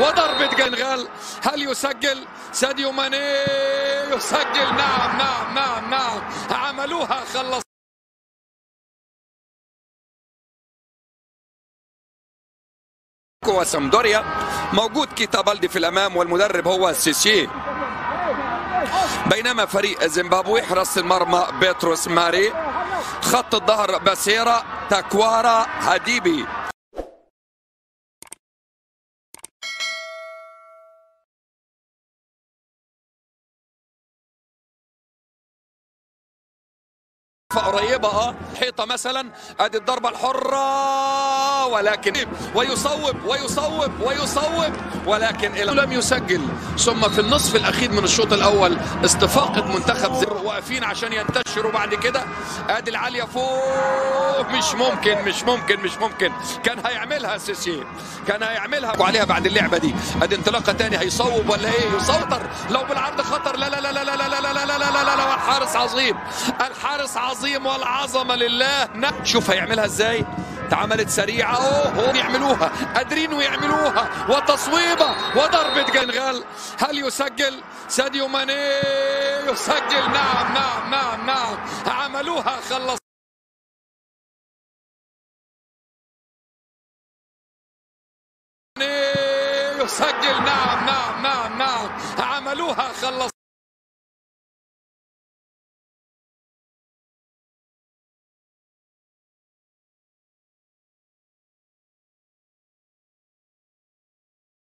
وضربة سنغال هل يسجل؟ ساديو ماني يسجل. نعم نعم نعم نعم. عملوها خلص. وسامدوريا موجود كيتا بالدي في الأمام والمدرب هو سيسي. بينما فريق زيمبابوي حرس المرمى بيتروس ماري. خط الظهر باسيرا تاكوارا هديبي قريبة آه حيطة مثلا ادي الضربة الحرة ولكن ويصوب ويصوب ويصوب ولكن إلى لم يسجل ثم في النصف الأخير من الشوط الأول استفاقة منتخب زر واقفين عشان ينتشروا بعد كده ادي العالية فوق مش ممكن مش ممكن مش ممكن كان هيعملها سيسي كان هيعملها وعليها بعد اللعبة دي ادي انطلاقة تاني هيصوب ولا إيه يسيطر لو بالعرض خطر لا لا لا لا لا لا لا لا لا لا لا لا الحارس عظيم. الحارس عظيم والعظمة لله. شوف هيعملها إزاي. اتعملت سريعة. أوه يعملوها قادرين ويعملوها وتصويبة. وضربة جنغال. هل يسجل؟ ساديو ماني يسجل. نعم نعم نعم نعم. عملوها خلص. يسجل. نعم نعم نعم نعم. عملوها خلص.